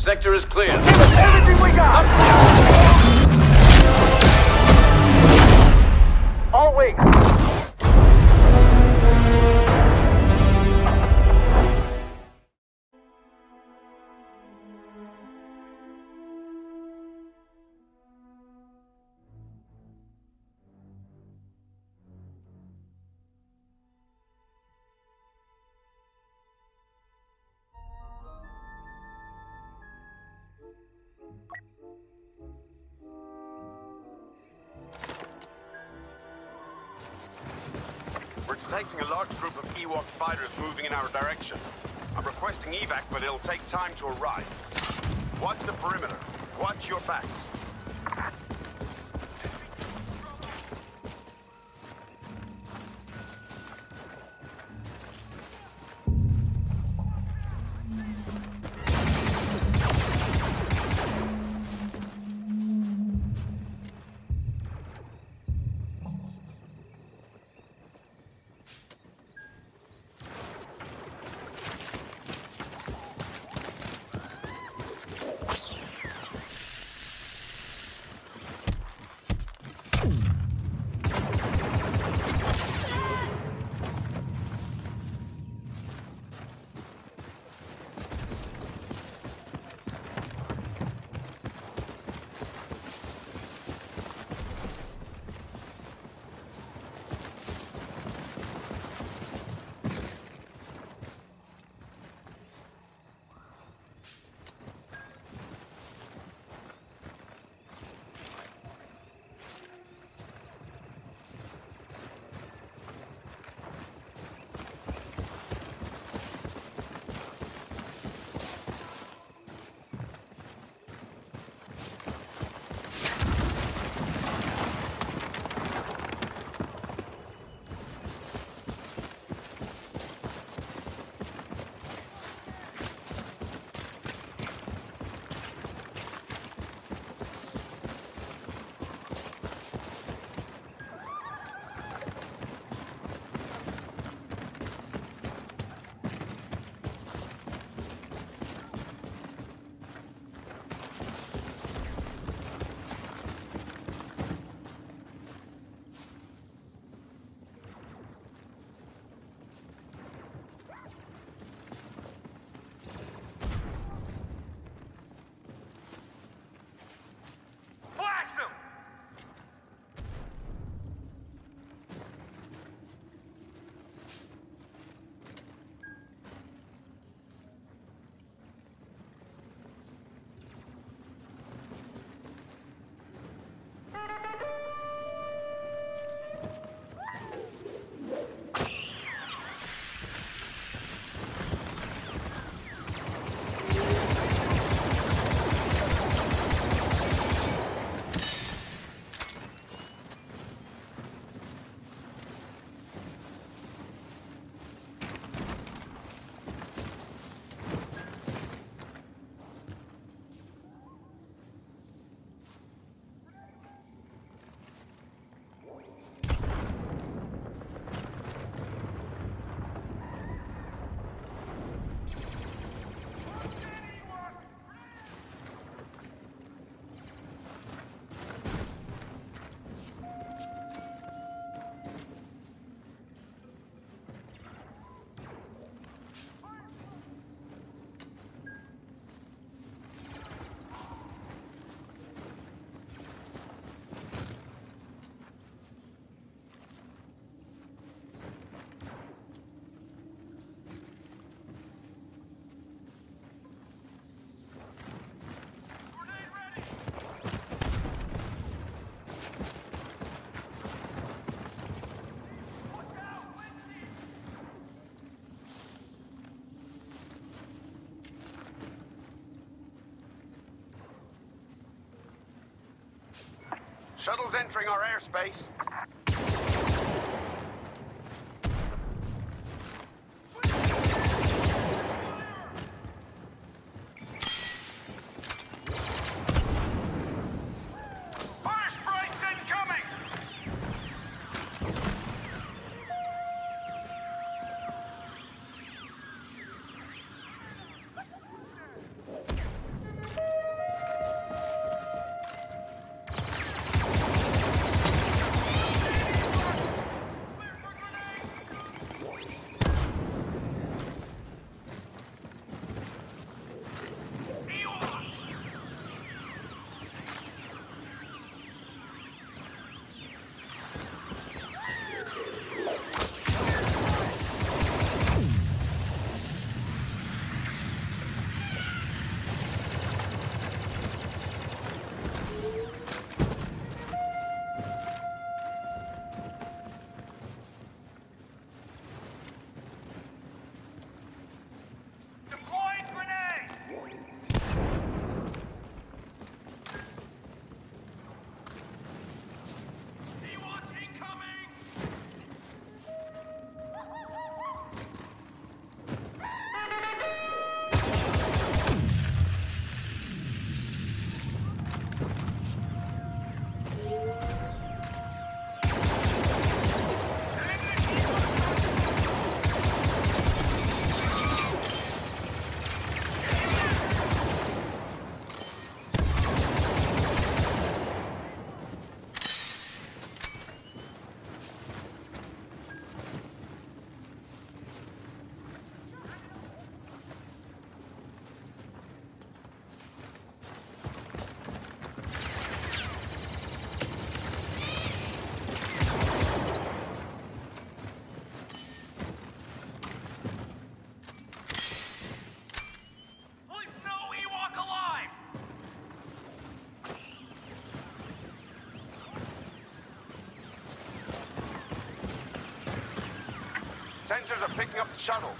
Sector is clear. Detecting a large group of Ewok fighters moving in our direction. I'm requesting evac, but it'll take time to arrive. Watch the perimeter. Watch your backs. Shuttle's entering our airspace. Cruisers are picking up the shuttle.